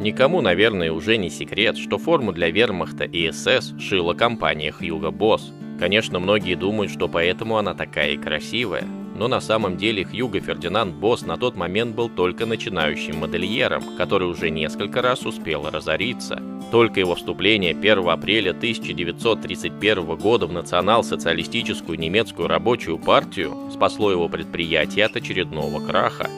Никому, наверное, уже не секрет, что форму для вермахта и СС шила компания Хьюго Босс. Конечно, многие думают, что поэтому она такая и красивая, но на самом деле Хьюго Фердинанд Босс на тот момент был только начинающим модельером, который уже несколько раз успел разориться. Только его вступление 1 апреля 1931 года в национал-социалистическую немецкую рабочую партию спасло его предприятие от очередного краха.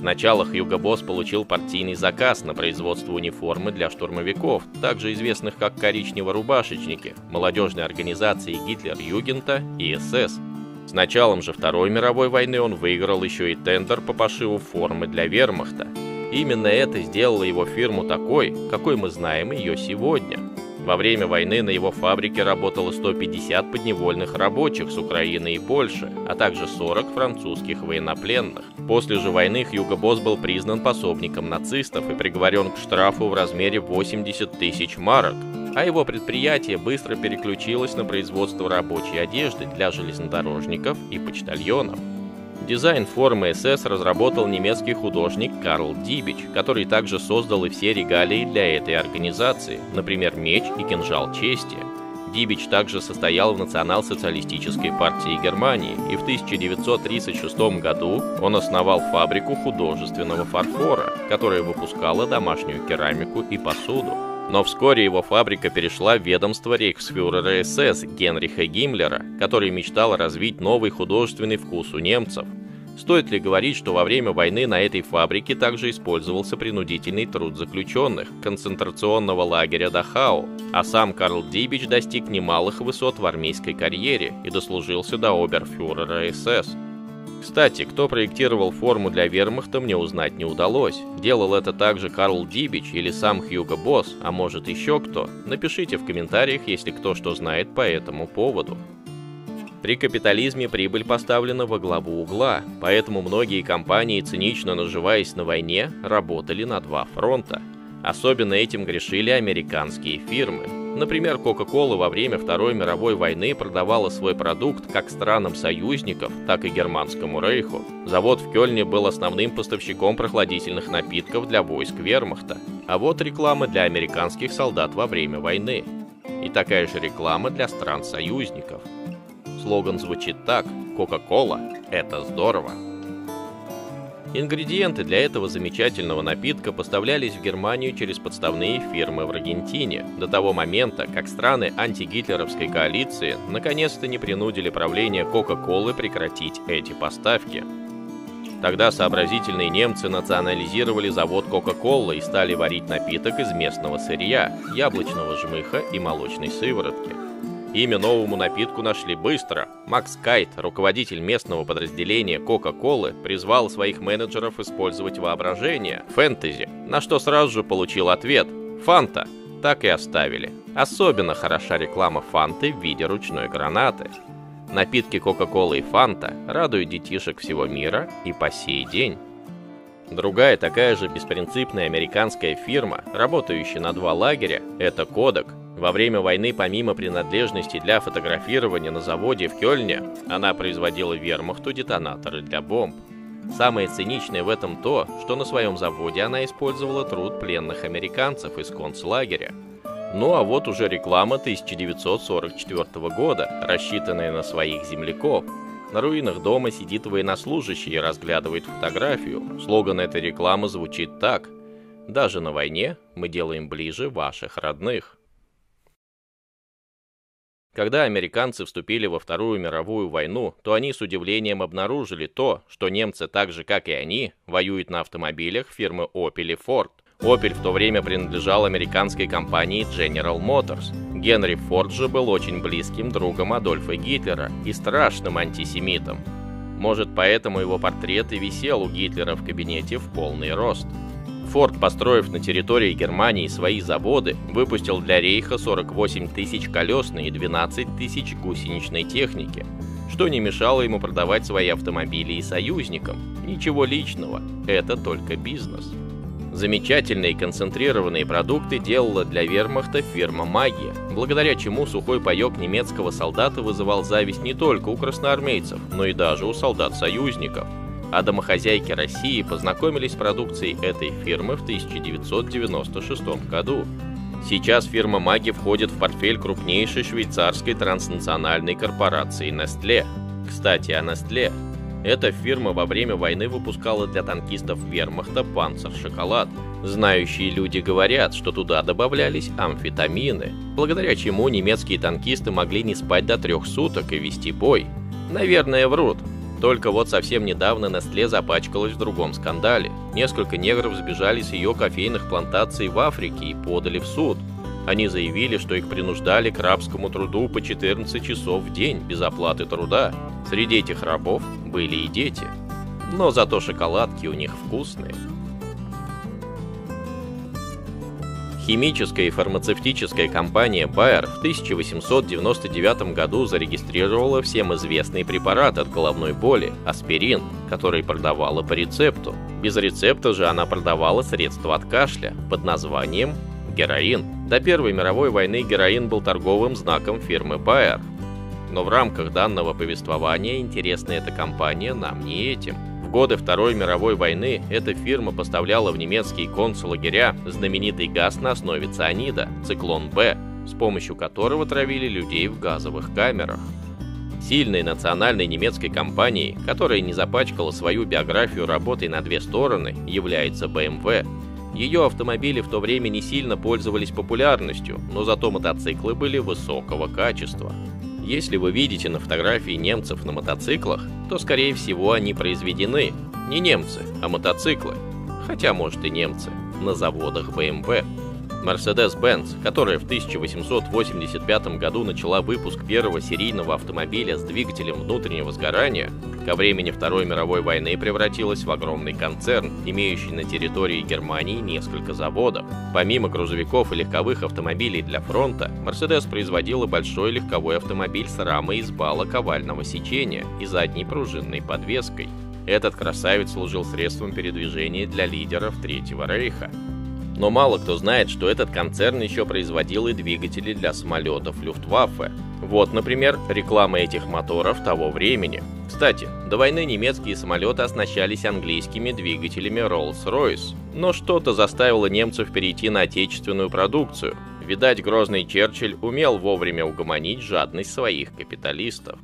Сначала Хьюго Босс получил партийный заказ на производство униформы для штурмовиков, также известных как коричнево-рубашечники, молодежной организации Гитлер-Югента и СС. С началом же Второй мировой войны он выиграл еще и тендер по пошиву формы для вермахта. Именно это сделало его фирму такой, какой мы знаем ее сегодня – во время войны на его фабрике работало 150 подневольных рабочих с Украины и Польши, а также 40 французских военнопленных. После же войны Хьюго Босс был признан пособником нацистов и приговорен к штрафу в размере 80 тысяч марок, а его предприятие быстро переключилось на производство рабочей одежды для железнодорожников и почтальонов. Дизайн формы СС разработал немецкий художник Карл Дибич, который также создал и все регалии для этой организации, например, меч и кинжал чести. Дибич также состоял в Национал-социалистической партии Германии, и в 1936 году он основал фабрику художественного фарфора, которая выпускала домашнюю керамику и посуду. Но вскоре его фабрика перешла в ведомство рейхсфюрера СС Генриха Гиммлера, который мечтал развить новый художественный вкус у немцев. Стоит ли говорить, что во время войны на этой фабрике также использовался принудительный труд заключенных концентрационного лагеря Дахау, а сам Карл Дибич достиг немалых высот в армейской карьере и дослужился до оберфюрера СС. Кстати, кто проектировал форму для вермахта, мне узнать не удалось. Делал это также Карл Дибич или сам Хьюго Босс, а может еще кто? Напишите в комментариях, если кто что знает по этому поводу. При капитализме прибыль поставлена во главу угла, поэтому многие компании, цинично наживаясь на войне, работали на два фронта. Особенно этим грешили американские фирмы. Например, Coca-Cola во время Второй мировой войны продавала свой продукт как странам союзников, так и Германскому рейху. Завод в Кёльне был основным поставщиком прохладительных напитков для войск вермахта. А вот реклама для американских солдат во время войны. И такая же реклама для стран-союзников. Слоган звучит так «Кока-кола – это здорово». Ингредиенты для этого замечательного напитка поставлялись в Германию через подставные фирмы в Аргентине, до того момента, как страны антигитлеровской коалиции наконец-то не принудили правление Кока-Колы прекратить эти поставки. Тогда сообразительные немцы национализировали завод Кока-Кола и стали варить напиток из местного сырья, яблочного жмыха и молочной сыворотки. Имя новому напитку нашли быстро. Макс Кайт, руководитель местного подразделения Кока-Колы, призвал своих менеджеров использовать воображение, фэнтези, на что сразу же получил ответ «Фанта». Так и оставили. Особенно хороша реклама Фанты в виде ручной гранаты. Напитки Кока-Колы и Фанта радуют детишек всего мира и по сей день. Другая такая же беспринципная американская фирма, работающая на два лагеря, это Кодек, во время войны, помимо принадлежности для фотографирования на заводе в Кёльне, она производила вермахту детонаторы для бомб. Самое циничное в этом то, что на своем заводе она использовала труд пленных американцев из концлагеря. Ну а вот уже реклама 1944 года, рассчитанная на своих земляков. На руинах дома сидит военнослужащий и разглядывает фотографию. Слоган этой рекламы звучит так. «Даже на войне мы делаем ближе ваших родных». Когда американцы вступили во Вторую мировую войну, то они с удивлением обнаружили то, что немцы так же, как и они, воюют на автомобилях фирмы Opel и Ford. Opel в то время принадлежал американской компании General Motors. Генри Форд же был очень близким другом Адольфа Гитлера и страшным антисемитом. Может, поэтому его портрет и висел у Гитлера в кабинете в полный рост. Форд, построив на территории Германии свои заводы, выпустил для Рейха 48 тысяч колесной и 12 тысяч гусеничной техники, что не мешало ему продавать свои автомобили и союзникам. Ничего личного, это только бизнес. Замечательные концентрированные продукты делала для вермахта фирма «Магия», благодаря чему сухой паек немецкого солдата вызывал зависть не только у красноармейцев, но и даже у солдат-союзников – а домохозяйки России познакомились с продукцией этой фирмы в 1996 году. Сейчас фирма Маги входит в портфель крупнейшей швейцарской транснациональной корпорации Nestle. Кстати, о Nestle. Эта фирма во время войны выпускала для танкистов вермахта панцер-шоколад. Знающие люди говорят, что туда добавлялись амфетамины, благодаря чему немецкие танкисты могли не спать до трех суток и вести бой. Наверное, врут. Только вот совсем недавно Nestle запачкалась в другом скандале. Несколько негров сбежали с ее кофейных плантаций в Африке и подали в суд. Они заявили, что их принуждали к рабскому труду по 14 часов в день без оплаты труда. Среди этих рабов были и дети. Но зато шоколадки у них вкусные. Химическая и фармацевтическая компания Bayer в 1899 году зарегистрировала всем известный препарат от головной боли – аспирин, который продавала по рецепту. Без рецепта же она продавала средства от кашля под названием героин. До Первой мировой войны героин был торговым знаком фирмы Bayer. Но в рамках данного повествования интересна эта компания нам не этим. Годы Второй мировой войны эта фирма поставляла в немецкие концлагеря знаменитый газ на основе цианида, циклон-Б, с помощью которого травили людей в газовых камерах. Сильной национальной немецкой компанией, которая не запачкала свою биографию работой на две стороны, является BMW, ее автомобили в то время не сильно пользовались популярностью, но зато мотоциклы были высокого качества. Если вы видите на фотографии немцев на мотоциклах, то скорее всего они произведены не немцы, а мотоциклы. Хотя, может и немцы, на заводах BMW. Mercedes-Benz, которая в 1885 году начала выпуск первого серийного автомобиля с двигателем внутреннего сгорания, ко времени Второй мировой войны превратилась в огромный концерн, имеющий на территории Германии несколько заводов. Помимо грузовиков и легковых автомобилей для фронта, Mercedes производила большой легковой автомобиль с рамой из балок овального сечения и задней пружинной подвеской. Этот красавец служил средством передвижения для лидеров Третьего Рейха. Но мало кто знает, что этот концерн еще производил и двигатели для самолетов Люфтваффе. Вот, например, реклама этих моторов того времени. Кстати, до войны немецкие самолеты оснащались английскими двигателями Rolls-Royce, но что-то заставило немцев перейти на отечественную продукцию. Видать, грозный Черчилль умел вовремя угомонить жадность своих капиталистов.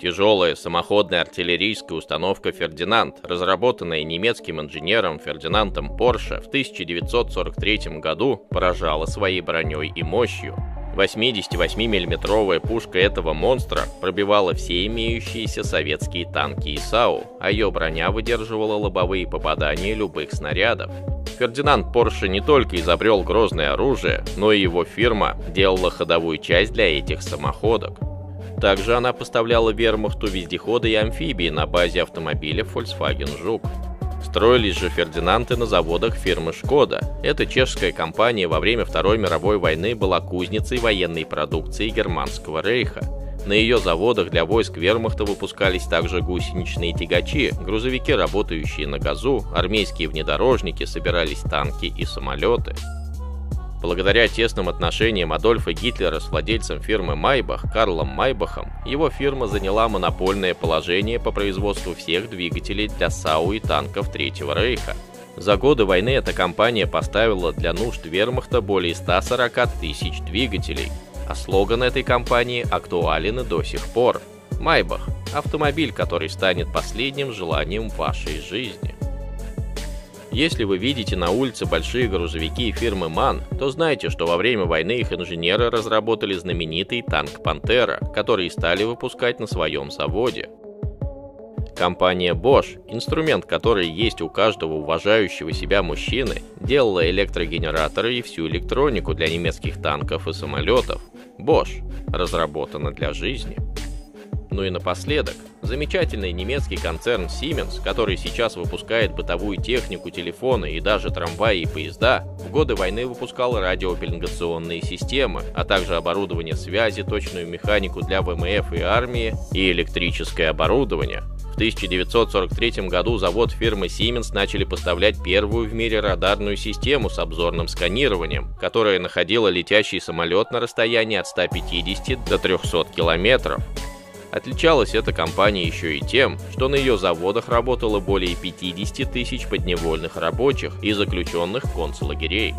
Тяжелая самоходная артиллерийская установка «Фердинанд», разработанная немецким инженером Фердинандом Порше в 1943 году, поражала своей броней и мощью. 88 миллиметровая пушка этого монстра пробивала все имеющиеся советские танки и САУ, а ее броня выдерживала лобовые попадания любых снарядов. Фердинанд Порше не только изобрел грозное оружие, но и его фирма делала ходовую часть для этих самоходок. Также она поставляла вермахту вездеходы и амфибии на базе автомобиля Volkswagen Жук. Строились же Фердинанты на заводах фирмы «Шкода». Эта чешская компания во время Второй мировой войны была кузницей военной продукции Германского рейха. На ее заводах для войск вермахта выпускались также гусеничные тягачи, грузовики, работающие на газу, армейские внедорожники, собирались танки и самолеты. Благодаря тесным отношениям Адольфа Гитлера с владельцем фирмы Майбах Карлом Майбахом, его фирма заняла монопольное положение по производству всех двигателей для САУ и танков Третьего Рейха. За годы войны эта компания поставила для нужд вермахта более 140 тысяч двигателей, а слоган этой компании актуален и до сих пор. Майбах – автомобиль, который станет последним желанием вашей жизни. Если вы видите на улице большие грузовики фирмы МАН, то знайте, что во время войны их инженеры разработали знаменитый танк «Пантера», который стали выпускать на своем заводе. Компания Bosch, инструмент, который есть у каждого уважающего себя мужчины, делала электрогенераторы и всю электронику для немецких танков и самолетов. Bosch разработана для жизни. Ну и напоследок, замечательный немецкий концерн Siemens, который сейчас выпускает бытовую технику, телефоны и даже трамваи и поезда, в годы войны выпускал радиопеленгационные системы, а также оборудование связи, точную механику для ВМФ и армии и электрическое оборудование. В 1943 году завод фирмы Siemens начали поставлять первую в мире радарную систему с обзорным сканированием, которая находила летящий самолет на расстоянии от 150 до 300 километров. Отличалась эта компания еще и тем, что на ее заводах работало более 50 тысяч подневольных рабочих и заключенных концлагерей.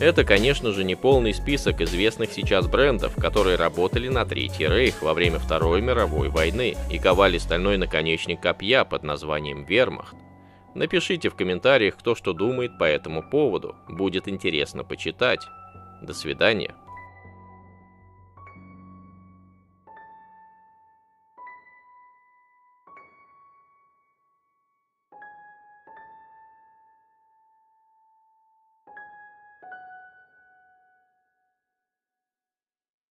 Это, конечно же, не полный список известных сейчас брендов, которые работали на Третий Рейх во время Второй мировой войны и ковали стальной наконечник копья под названием Вермахт. Напишите в комментариях, кто что думает по этому поводу, будет интересно почитать. До свидания.